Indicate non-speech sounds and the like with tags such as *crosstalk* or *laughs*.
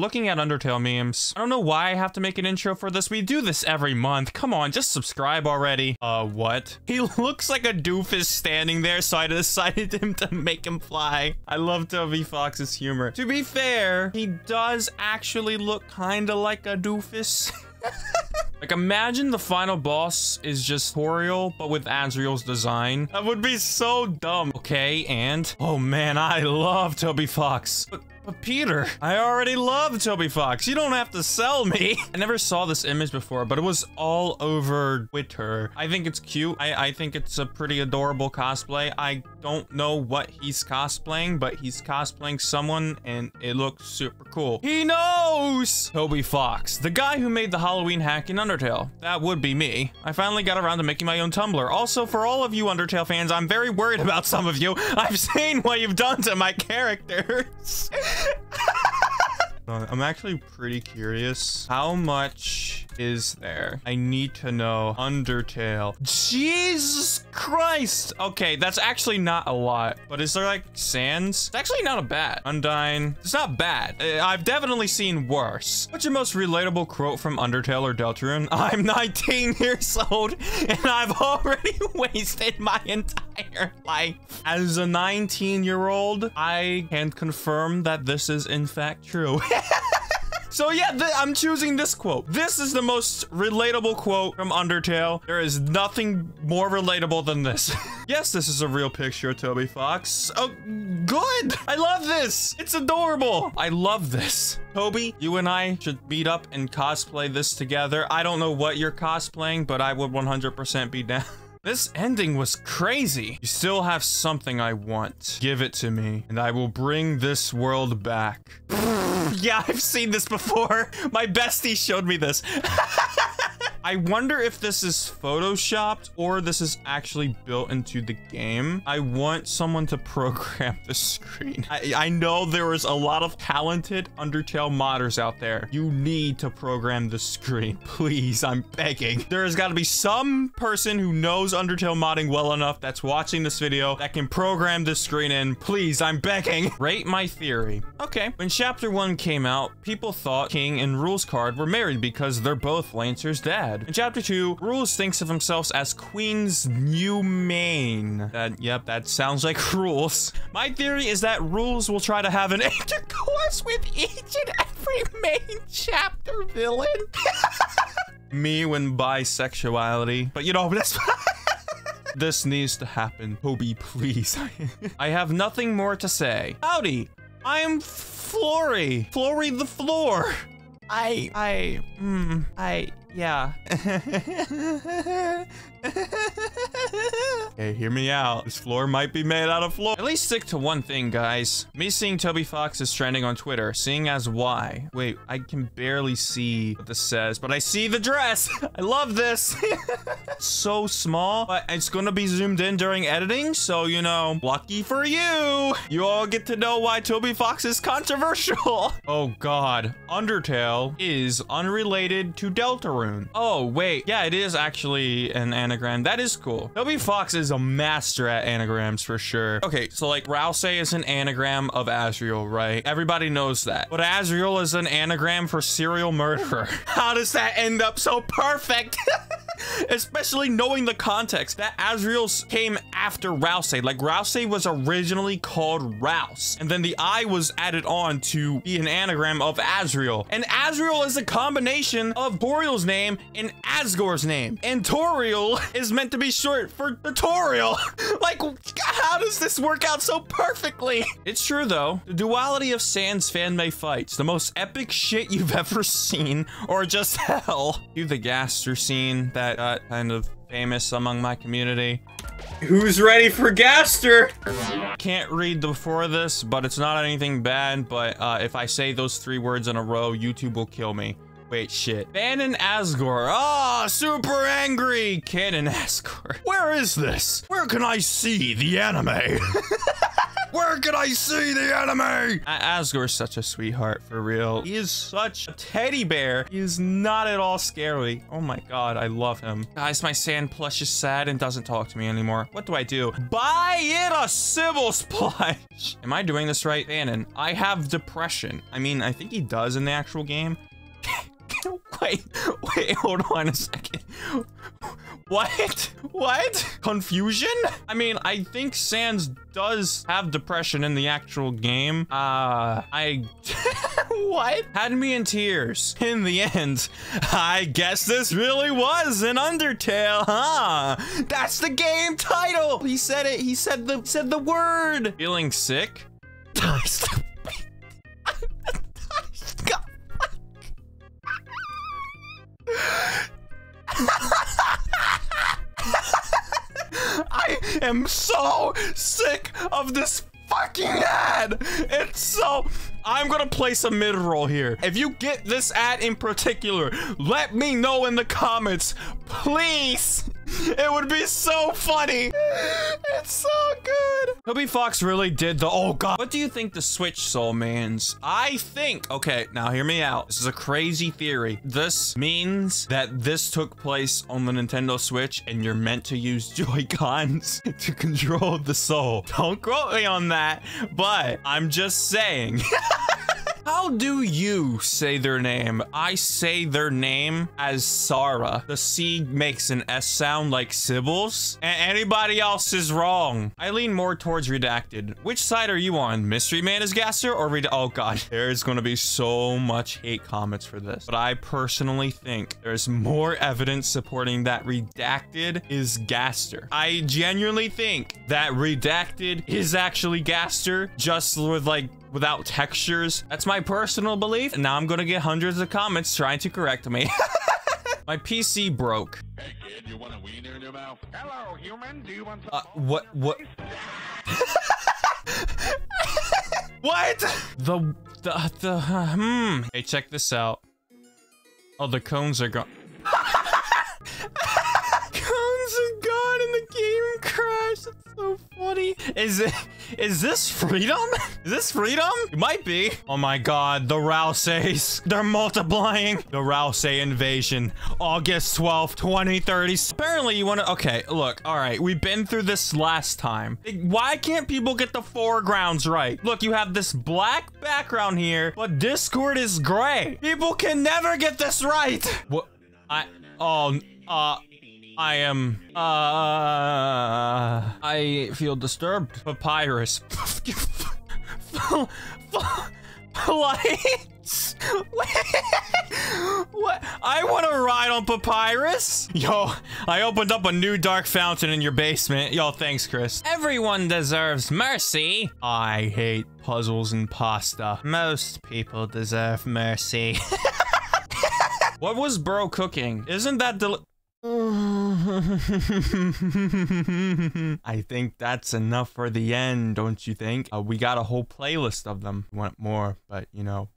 Looking at Undertale memes. I don't know why I have to make an intro for this. We do this every month. Come on, just subscribe already. Uh, what? *laughs* He looks like a doofus standing there, so I decided *laughs* him to make him fly. I love Toby Fox's humor. To be fair, he does actually look kinda like a doofus. *laughs* Like, imagine the final boss is just Toriel, but with Asriel's design. That would be so dumb. Okay, and... Oh man, I love Toby Fox. But, but Peter, I already love Toby Fox. You don't have to sell me. I never saw this image before, but it was all over Twitter. I think it's cute. I, I think it's a pretty adorable cosplay. I don't know what he's cosplaying, but he's cosplaying someone and it looks super cool. He knows! Toby Fox, the guy who made the Halloween hack in Undertale. That would be me. I finally got around to making my own Tumblr. Also, for all of you Undertale fans, I'm very worried about some of you. *laughs* I've seen what you've done to my characters. *laughs* I'm actually pretty curious. How much is there? I need to know. Undertale. Jesus Christ. Okay, that's actually not a lot. But is there like Sans? It's actually not a bad. Undyne. It's not bad. Uh, I've definitely seen worse. What's your most relatable quote from Undertale or Deltarune? *laughs* I'm 19 years old and I've already *laughs* wasted my entire life. As a 19 year old, I can confirm that this is in fact true. *laughs* *laughs* So yeah, I'm choosing this quote. This is the most relatable quote from Undertale. There is nothing more relatable than this. *laughs* yes, this is a real picture of Toby Fox. Oh, good. I love this. It's adorable. I love this. Toby, you and I should meet up and cosplay this together. I don't know what you're cosplaying, but I would 100% be down. *laughs* This ending was crazy. You still have something I want. Give it to me, and I will bring this world back. *laughs* yeah, I've seen this before. *laughs* My bestie showed me this. *laughs* I wonder if this is photoshopped or this is actually built into the game. I want someone to *laughs* program the screen. I, I know there is a lot of talented Undertale modders out there. You need to program the screen. *laughs* Please, I'm begging. There has got to be some person who knows Undertale modding well enough that's watching this video that can program the screen in. Please, I'm begging. *laughs* Rate my theory. Okay, when chapter one came out, people thought King and Rouxls Kaard were married because they're both Lancer's dad. In chapter 2, Rouxls thinks of himself as Queen's new main. That, yep, that sounds like *laughs* Rouxls. My theory is that Rouxls will try to have an *laughs* intercourse with each and every main chapter villain. *laughs* Me when bisexuality. But you know, that's This needs to happen. Toby, please. I have nothing more to say. Howdy, I am Flory. Flory the floor. I, I, hmm, I, yeah. *laughs* okay, hear me out. This floor might be made out of floor. At least stick to one thing, guys. Me seeing Toby Fox is trending on Twitter, seeing as why. Wait, I can barely see what this says, but I see the dress. *laughs* I love this. *laughs* so small, but it's gonna be zoomed in during editing, so, you know, lucky for you. You all get to know why Toby Fox is controversial. *laughs* oh, God. Undertale is unrelated to Deltarune. Oh, wait. Yeah, it is actually an anagram. That is cool. Toby Fox is a master at anagrams for sure. Okay, so like Ralsei is an anagram of Asriel, right? Everybody knows that. But Asriel is an anagram for serial murderer. *laughs* How does that end up so perfect? *laughs* Especially knowing the context that Asriel came after Ralsei. Like Ralsei was originally called Rouse, and then the I was added on to be an anagram of Asriel. And Asriel is a combination of Toriel's name and Asgore's name. And Toriel is meant to be short for tutorial. *laughs* like, how does this work out so perfectly? It's true though. The duality of Sans fanmade fights, the most epic shit you've *laughs* ever seen, or just hell. Do the Gaster scene that got kind of famous among my community. Who's ready for Gaster? Can't read before this, but it's not anything bad, but uh, if I say those three words in a row, YouTube will kill me. Wait, shit. Fanon Asgore. Ah, oh, super angry. Canon Asgore. *laughs* Where is this? Where can I see the anime? *laughs* Where can I see the enemy? Asgore's such a sweetheart, for real. He is such a teddy bear. He is not at all scary. Oh my god, I love him. Guys, my sand plush is sad and doesn't talk to me anymore. What do I do? Buy it a Cible *laughs* splash. Am I doing this right? Bannon, I have depression. I mean, I think he does in the actual game. *laughs* wait, wait, hold on a second. What? *laughs* What? Confusion? I mean, I think Sans does have depression in the actual game. Uh, I... *laughs* what? Had me in tears. In the end, *laughs* I guess this really was an Undertale, huh? That's the game title! He said it. He said the said the word. Feeling sick? Am so sick of this fucking ad. It's so. I'm gonna place a mid roll here. If you get this ad in particular, let me know in the comments, please. *laughs* It would be so funny. It's so good. Toby Fox really did the. Oh god. What do you think the Switch Soul means? I think. Okay, now hear me out. This is a crazy theory. This means that this took place on the Nintendo Switch, and you're meant to use *laughs* Joy Cons *laughs* to control the soul. Don't quote me on that, but I'm just saying. How do you say their name? I say their name as Sarah. The C makes an S sound like Cible's. And anybody else is wrong. I lean more towards redacted. Which side are you on? Mystery Man is Gaster or red- Oh god, *laughs* there's gonna be so much hate comments for this. But I personally think there's more evidence supporting that redacted is Gaster. I genuinely think that redacted is actually Gaster just with like without textures. That's my personal belief. And now I'm gonna get hundreds of comments trying to correct me. *laughs* my PC broke. Hey kid, you want a wiener in your mouth? Hello, human. Do you want some? Uh, what? What? *laughs* what? The the the uh, hmm. Hey, check this out. Oh, the cones are gone. *laughs* cones are gone and the game crashed. It's so funny. Is it? Is this freedom? *laughs* Is this freedom? It might be. Oh my god, the Rouseys. They're multiplying. The Rousey invasion. August 12th, 2030. Apparently you want to... Okay, look. All right, we've been through this last time. Why can't people get the foregrounds right? Look, you have this black background here, but Discord is gray. People can never get this right. What? I... Oh, uh... I am, uh, I feel disturbed. Papyrus. Lights? what? I want to ride on Papyrus? Yo, I opened up a new dark fountain in your basement. Yo, thanks, Kris. Everyone deserves mercy. I hate puzzles and pasta. Most people deserve mercy. *laughs* what was bro cooking? Isn't that del- *laughs* I think that's enough for the end, don't you think? Uh, we got a whole playlist of them. Want more, but you know,